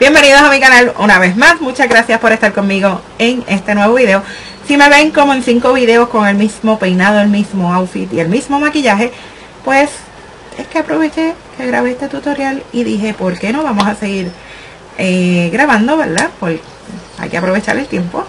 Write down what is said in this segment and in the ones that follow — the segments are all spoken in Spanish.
Bienvenidos a mi canal una vez más, muchas gracias por estar conmigo en este nuevo video. Si me ven como en cinco videos con el mismo peinado, el mismo outfit y el mismo maquillaje, pues es que aproveché que grabé este tutorial y dije, ¿por qué no vamos a seguir eh, grabando, verdad? Pues hay que aprovechar el tiempo.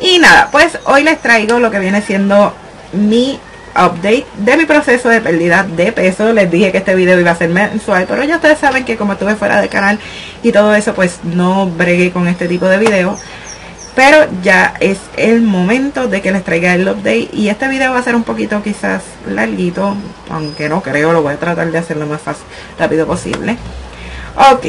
Y nada, pues hoy les traigo lo que viene siendo mi update de mi proceso de pérdida de peso. Les dije que este video iba a ser mensual, pero ya ustedes saben que como estuve fuera del canal y todo eso, pues no bregué con este tipo de videos. Pero ya es el momento de que les traiga el update y este video va a ser un poquito quizás larguito, aunque no creo, lo voy a tratar de hacerlo más fácil, rápido posible. Ok,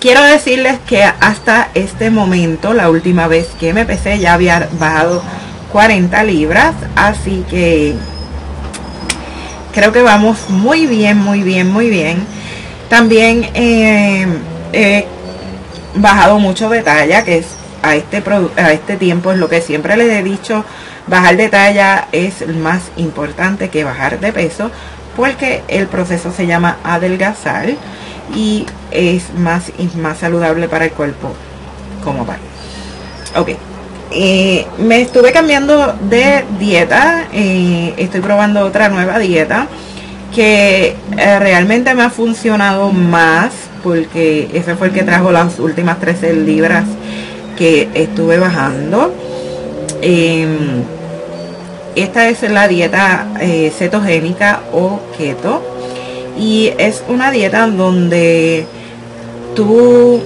quiero decirles que hasta este momento, la última vez que me pesé, ya había bajado 40 libras así que creo que vamos muy bien muy bien muy bien. También eh, he bajado mucho de talla que es a este a este tiempo es lo que siempre les he dicho bajar de talla es más importante que bajar de peso porque el proceso se llama adelgazar y es más, más saludable para el cuerpo como tal. Ok eh, me estuve cambiando de dieta, eh, estoy probando otra nueva dieta que eh, realmente me ha funcionado más porque ese fue el que trajo las últimas 13 libras que estuve bajando. Em, esta es la dieta cetogénica o keto y es una dieta donde tú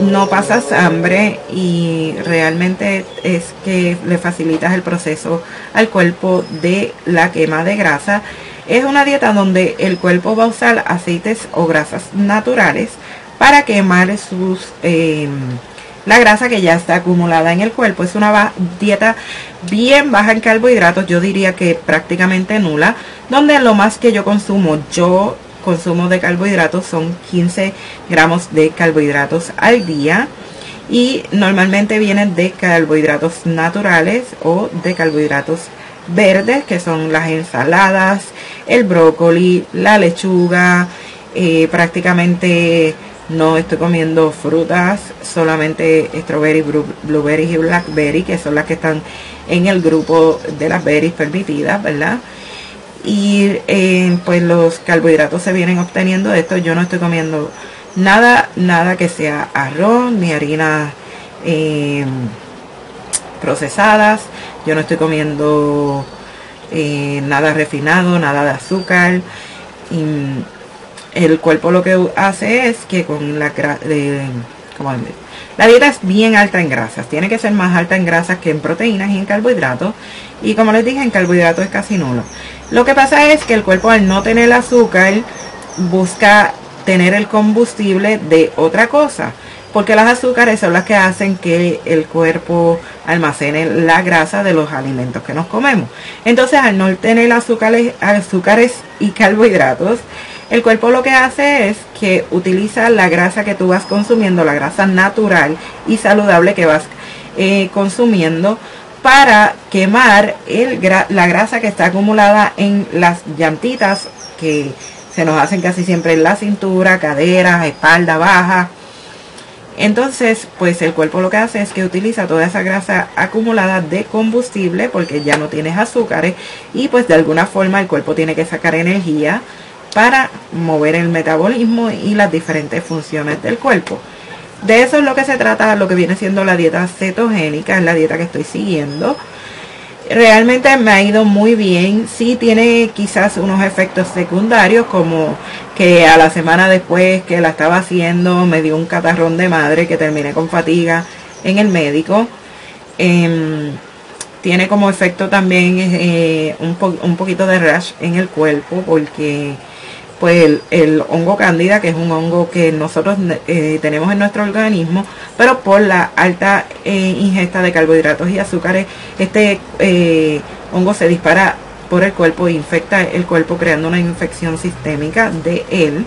no pasas hambre y realmente es que le facilitas el proceso al cuerpo de la quema de grasa. Es una dieta donde el cuerpo va a usar aceites o grasas naturales para quemar sus em, la grasa que ya está acumulada en el cuerpo. Es una dieta bien baja en carbohidratos, yo diría que prácticamente nula, donde lo más que yo consumo, yo consumo de carbohidratos son 15 gramos de carbohidratos al día y normalmente vienen de carbohidratos naturales o de carbohidratos verdes que son las ensaladas, el brócoli, la lechuga, eh, prácticamente no estoy comiendo frutas, solamente strawberry, blueberries y blackberry que son las que están en el grupo de las berries permitidas, ¿verdad? Y pues los carbohidratos se vienen obteniendo de esto. Yo no estoy comiendo nada nada que sea arroz ni harinas eh, procesadas. Yo no estoy comiendo eh, nada refinado nada de azúcar. Y el cuerpo lo que hace es que con la de, la dieta es bien alta en grasas, tiene que ser más alta en grasas que en proteínas y en carbohidratos. Y como les dije, en carbohidratos es casi nulo. Lo que pasa es que el cuerpo al no tener azúcar busca tener el combustible de otra cosa. Porque las azúcares son las que hacen que el cuerpo almacene la grasa de los alimentos que nos comemos. Entonces al no tener azúcares, y carbohidratos, el cuerpo lo que hace es que utiliza la grasa que tú vas consumiendo, la grasa natural y saludable que vas eh, consumiendo para quemar el, la grasa que está acumulada en las llantitas que se nos hacen casi siempre en la cintura, cadera, espalda baja. Entonces, pues el cuerpo lo que hace es que utiliza toda esa grasa acumulada de combustible porque ya no tienes azúcares y pues de alguna forma el cuerpo tiene que sacar energía para mover el metabolismo y las diferentes funciones del cuerpo. De eso es lo que se trata, lo que viene siendo la dieta cetogénica, es la dieta que estoy siguiendo. Realmente me ha ido muy bien, sí tiene quizás unos efectos secundarios como que a la semana después que la estaba haciendo me dio un catarrón de madre que terminé con fatiga en el médico. Em, tiene como efecto también eh, un, un poquito de rash en el cuerpo porque pues el, hongo cándida, que es un hongo que nosotros eh, tenemos en nuestro organismo, pero por la alta eh, ingesta de carbohidratos y azúcares, este eh, hongo se dispara por el cuerpo e infecta el cuerpo creando una infección sistémica de él.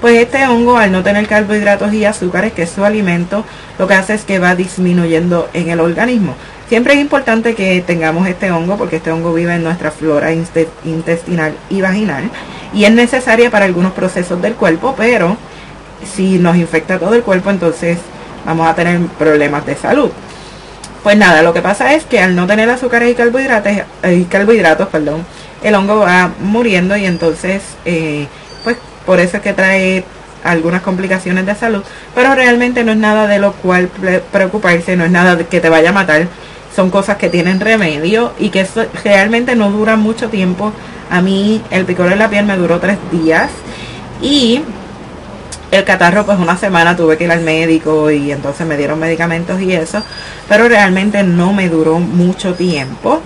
Pues este hongo al no tener carbohidratos y azúcares, que es su alimento, lo que hace es que va disminuyendo en el organismo. Siempre es importante que tengamos este hongo porque este hongo vive en nuestra flora intestinal y vaginal y es necesaria para algunos procesos del cuerpo, pero si nos infecta todo el cuerpo, entonces vamos a tener problemas de salud. Pues nada, lo que pasa es que al no tener azúcares y carbohidratos, eh, carbohidratos perdón, el hongo va muriendo y entonces, eh, pues por eso es que trae algunas complicaciones de salud, pero realmente no es nada de lo cual preocuparse, no es nada que te vaya a matar, son cosas que tienen remedio y que realmente no duran mucho tiempo. A mí el picor en la piel me duró tres días y el catarro pues una semana tuve que ir al médico y entonces me dieron medicamentos y eso, pero realmente no me duró mucho tiempo.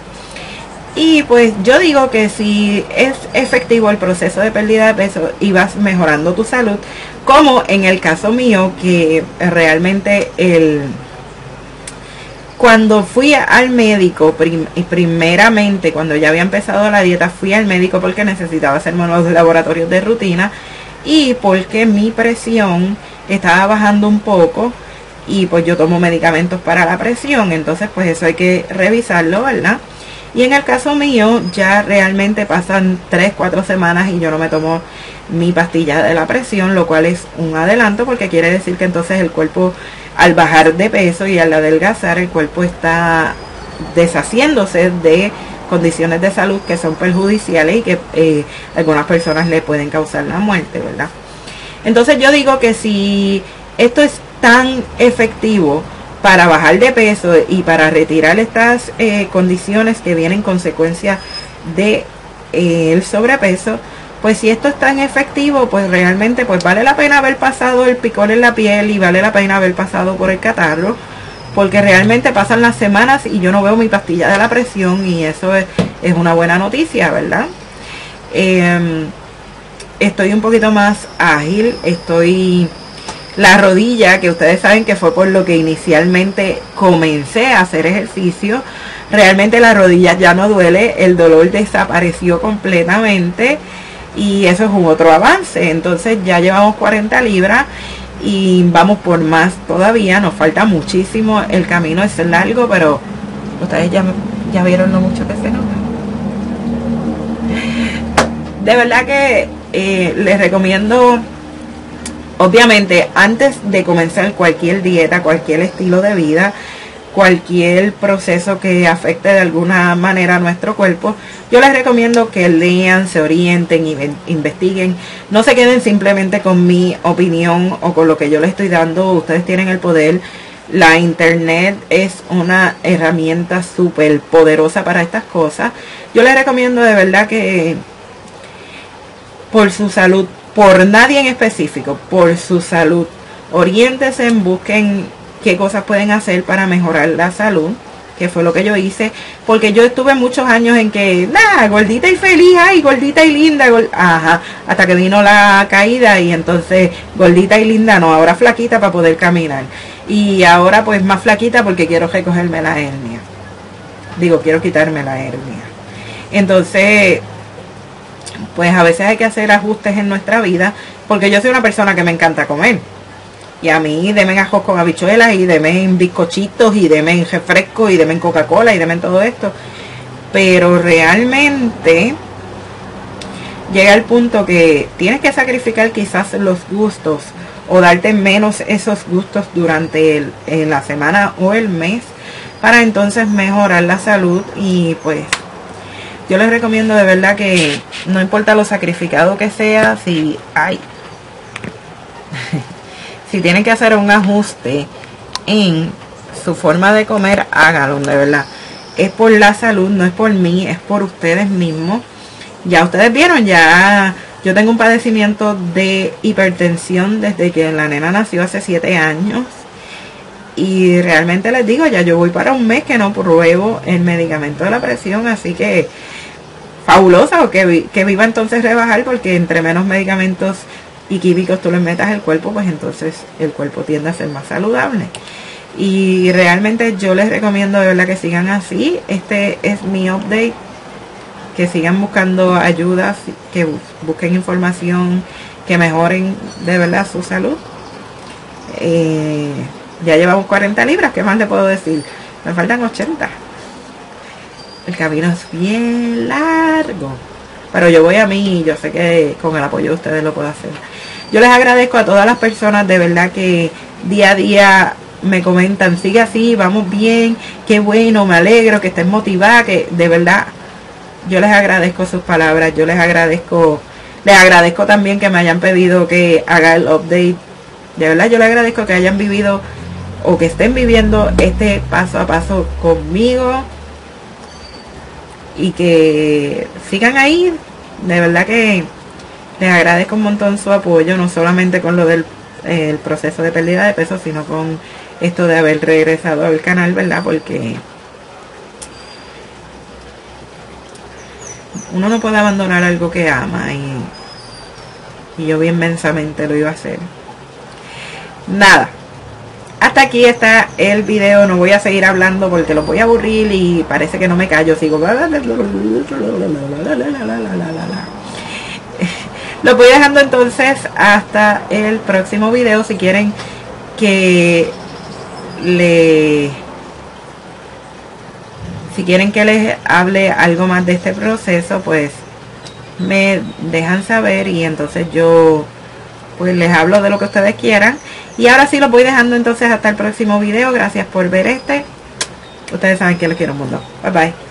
Y pues yo digo que si es efectivo el proceso de pérdida de peso y vas mejorando tu salud, como en el caso mío que realmente el cuando fui al médico, primeramente cuando ya había empezado la dieta, fui al médico porque necesitaba hacerme los laboratorios de rutina y porque mi presión estaba bajando un poco y pues yo tomo medicamentos para la presión, entonces pues eso hay que revisarlo, ¿verdad? Y en el caso mío ya realmente pasan 3, 4 semanas y yo no me tomo mi pastilla de la presión, lo cual es un adelanto porque quiere decir que entonces el cuerpo al bajar de peso y al adelgazar el cuerpo está deshaciéndose de condiciones de salud que son perjudiciales y que eh, algunas personas le pueden causar la muerte, ¿verdad? Entonces yo digo que si esto es tan efectivo para bajar de peso y para retirar estas eh, condiciones que vienen consecuencia de eh, el sobrepeso, pues si esto es tan efectivo, pues realmente pues vale la pena haber pasado el picor en la piel y vale la pena haber pasado por el catarro porque realmente pasan las semanas y yo no veo mi pastilla de la presión y eso es, una buena noticia, ¿verdad? Em, estoy un poquito más ágil, estoy... La rodilla, que ustedes saben que fue por lo que inicialmente comencé a hacer ejercicio, realmente la rodilla ya no duele, el dolor desapareció completamente y eso es un otro avance. Entonces ya llevamos 40 libras y vamos por más todavía, nos falta muchísimo, el camino es largo, pero ustedes ya, ya vieron lo mucho que se nota. De verdad que eh, les recomiendo, obviamente, antes de comenzar cualquier dieta, cualquier estilo de vida, cualquier proceso que afecte de alguna manera a nuestro cuerpo, yo les recomiendo que lean, se orienten, investiguen. No se queden simplemente con mi opinión o con lo que yo les estoy dando. Ustedes tienen el poder. La internet es una herramienta súper poderosa para estas cosas. Yo les recomiendo de verdad que por su salud, por nadie en específico, por su salud, oriéntense, busquen qué cosas pueden hacer para mejorar la salud, que fue lo que yo hice, porque yo estuve muchos años en que, nada, gordita y feliz, ay, gordita y linda, ajá, hasta que vino la caída y entonces gordita y linda, no, ahora flaquita para poder caminar. Y ahora pues más flaquita porque quiero recogerme la hernia. Digo, quiero quitarme la hernia. Entonces, pues a veces hay que hacer ajustes en nuestra vida, porque yo soy una persona que me encanta comer y a mí deme ajos con habichuelas y deme bizcochitos y deme refresco y deme Coca-Cola y deme todo esto. Pero realmente llega el punto que tienes que sacrificar quizás los gustos o darte menos esos gustos durante la semana o el mes para entonces mejorar la salud y pues yo les recomiendo de verdad que no importa lo sacrificado que sea, si hay si tienen que hacer un ajuste en su forma de comer, hágalo, de verdad. Es por la salud, no es por mí, es por ustedes mismos. Ya ustedes vieron, ya yo tengo un padecimiento de hipertensión desde que la nena nació hace 7 años. Y realmente les digo, ya yo voy para un mes que no pruebo el medicamento de la presión, así que fabulosa o que, que viva entonces rebajar porque entre menos medicamentos y químicos tú le metas el cuerpo, pues entonces el cuerpo tiende a ser más saludable. Y realmente yo les recomiendo de verdad que sigan así. Este es mi update. Que sigan buscando ayudas, que busquen información, que mejoren de verdad su salud. Eh, ya llevamos 40 libras, ¿qué más le puedo decir? Me faltan 80. El camino es bien largo. Pero yo voy a mí y yo sé que con el apoyo de ustedes lo puedo hacer. Yo les agradezco a todas las personas de verdad que día a día me comentan, sigue así, vamos bien, qué bueno, me alegro, que estén motivadas, que de verdad yo les agradezco sus palabras, yo les agradezco, les agradezco también que me hayan pedido que haga el update. De verdad yo les agradezco que hayan vivido o que estén viviendo este paso a paso conmigo y que sigan ahí. De verdad que les agradezco un montón su apoyo, no solamente con lo del el proceso de pérdida de peso, sino con esto de haber regresado al canal, ¿verdad? Porque uno no puede abandonar algo que ama y, y yo bien mensamente lo iba a hacer. Nada. Hasta aquí está el video, no voy a seguir hablando porque lo voy a aburrir y parece que no me callo, sigo. Lo voy dejando entonces hasta el próximo video si quieren que le si quieren que les hable algo más de este proceso pues me dejan saber y entonces yo pues les hablo de lo que ustedes quieran. Y ahora sí lo voy dejando entonces hasta el próximo video. Gracias por ver este. Ustedes saben que les quiero un mundo bye bye